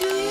do you